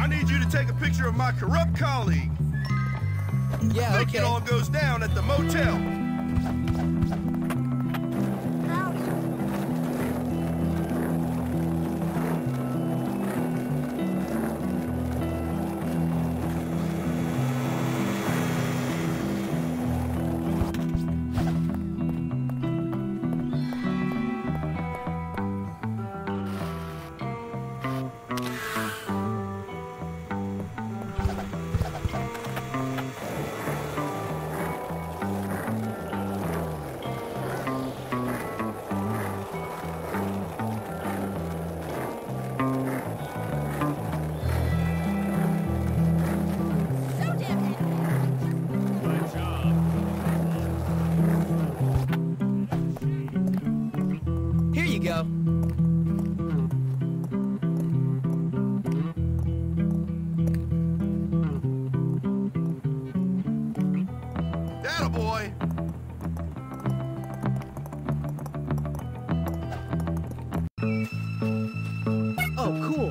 I need you to take a picture of my corrupt colleague. Yeah, Think okay. it all goes down at the motel. go. Boy. Oh, cool.